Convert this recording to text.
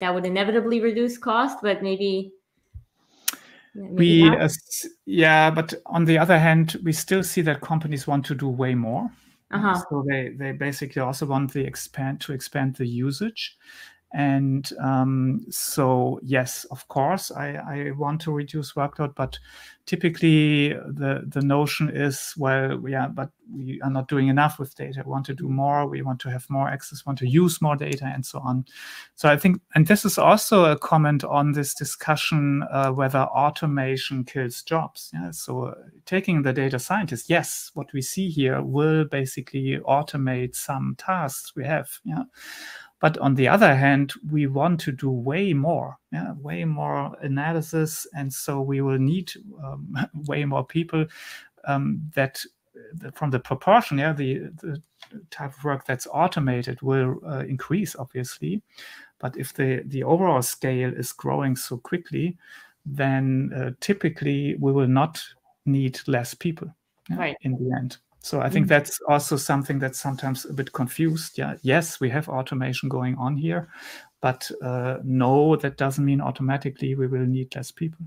that would inevitably reduce cost, but maybe we uh, yeah but on the other hand we still see that companies want to do way more. Uh-huh. so they they basically also want the expand to expand the usage. And um, so, yes, of course, I, I, want to reduce workload, but typically the, the notion is, well, yeah, but we are not doing enough with data. We want to do more. We want to have more access, want to use more data, and so on. So I think, and this is also a comment on this discussion uh, whether automation kills jobs. Yeah? So taking the data scientist, yes, what we see here will basically automate some tasks we have. Yeah but on the other hand, we want to do way more, yeah, way more analysis. And so we will need um, way more people um, that from the proportion, yeah, the, the type of work that's automated will uh, increase, obviously. But if the, the overall scale is growing so quickly, then uh, typically we will not need less people yeah, right. in the end. So I think mm. that's also something that's sometimes a bit confused. Yeah, yes, we have automation going on here, but uh, no, that doesn't mean automatically we will need less people.